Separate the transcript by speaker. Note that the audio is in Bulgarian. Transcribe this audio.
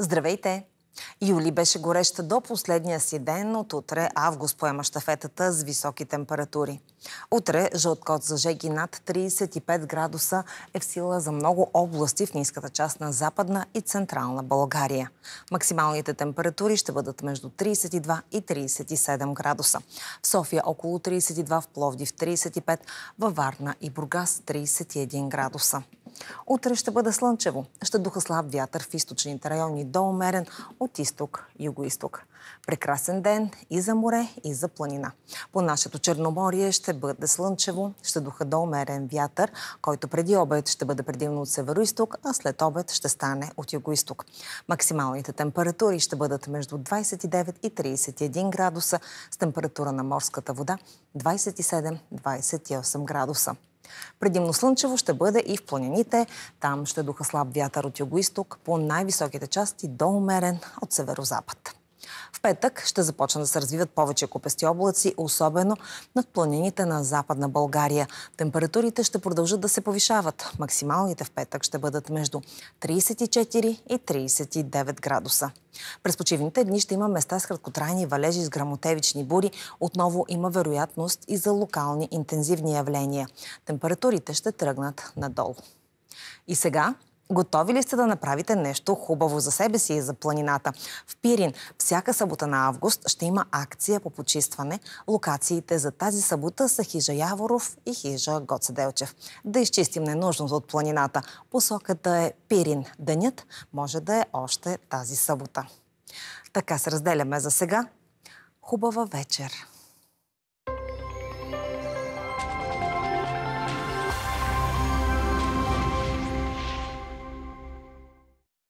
Speaker 1: Здравейте! Юли беше гореща до последния си ден. От утре август поема щафетата с високи температури. Утре жълт код за жеги над 35 градуса е в сила за много области в ниската част на Западна и Централна България. Максималните температури ще бъдат между 32 и 37 градуса. В София около 32, в Пловдив 35, във Варна и Бургас 31 градуса. Утре ще бъде слънчево. Ще духа слаб вятър в източните райони до умерен от изток, юго-исток. Прекрасен ден и за море, и за планина. По нашето Черноморие ще бъде слънчево, ще духа до умерен вятър, който преди обед ще бъде предимно от северо-исток, а след обед ще стане от юго-исток. Максималните температури ще бъдат между 29 и 31 градуса с температура на морската вода 27-28 градуса. Предимно слънчево ще бъде и в планините. Там ще духа слаб вятър от юго-исток, по най-високите части до умерен от северо-запад. В петък ще започнат да се развиват повече купести облаци, особено над планините на Западна България. Температурите ще продължат да се повишават. Максималните в петък ще бъдат между 34 и 39 градуса. През почивните дни ще има места с краткотрайни валежи с грамотевични бури. Отново има вероятност и за локални интензивни явления. Температурите ще тръгнат надолу. И сега Готови ли сте да направите нещо хубаво за себе си и за планината? В Пирин всяка събота на август ще има акция по почистване. Локациите за тази събота са хижа Яворов и хижа Гоце Делчев. Да изчистим ненужното от планината. Посоката е Пирин. Денят може да е още тази събота. Така се разделяме за сега. Хубава вечер!